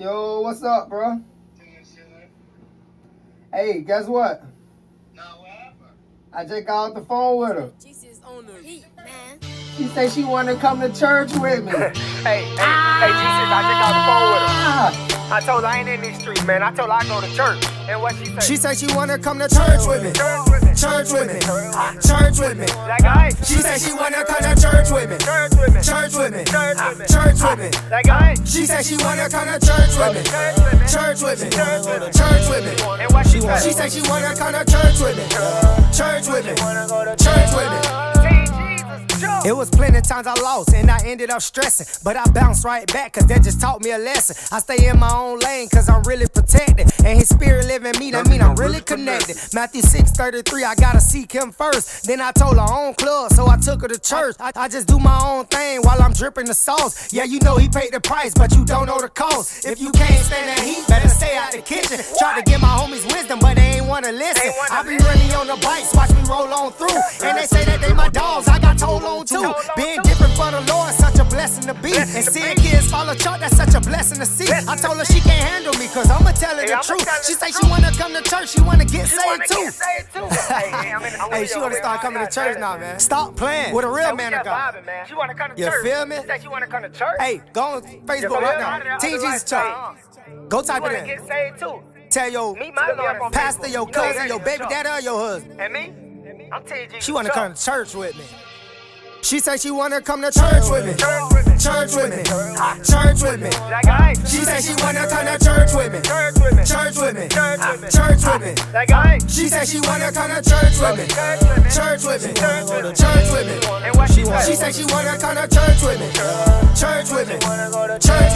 Yo, what's up, bro? Hey, guess what? I just got off the phone with her. Jesus on the heat, man. She said she wanted to come to church with me. hey, hey, hey, Jesus, I just got the phone with her. Ah! I told her I ain't in these streets, man. I told her I go to church. And what she say? She said she wanna come to church with me. church with me. Church with me. Church with me. That guy? She said she wanna come to church with me. Church with me. Church with me. Church with me. Church with me. That guy? She said she wanna come to church with me. Church with me. Church with me. Church with me. Church with me. And what she? She said she wanna come to church with me. Church with me. Church with me. Team Jesus, jump. It was plenty times I lost and I ended up stressing. But I bounced right back cause that just taught me a lesson. I stay in my own lane cause I'm really protected. And his spirit living me, that mean I'm really connected. Matthew 6 33, I gotta seek him first. Then I told her own club, so I took her to church. I, I just do my own thing while I'm dripping the sauce. Yeah, you know he paid the price, but you don't know the cost. If you can't stand that heat, better stay out the kitchen. Try to give my homies wisdom, but they ain't wanna listen. I be running on the bikes, watch me roll on through. And they say that they my to be. And seeing kids follow chart, that's such a blessing to see. I told her she can't handle me, cause I'ma tell her the truth. She say she wanna come to church, she wanna get saved too. get saved too? hey, hey, I'm in, I'm Hey, with she wanna start coming to church now, man. Stop playing with a real man of God. She wanna come to church. You feel me? She wanna come to church. Hey, go on Facebook right now. Team Jesus uh-uh. Church. Go type it in. get saved too. Tell your Meet my love pastor, your cousin, your baby daddy, or your husband. And me? I'm telling you. She wanna come to church with me. She said she wanna come to church with me. Church with me. Church with me. She said she wanna come to church with me. Church with me. Church with me. She said she wanna come to church with me. Church with me. Church with me. She said she wanna come to church with me. Church with me. Church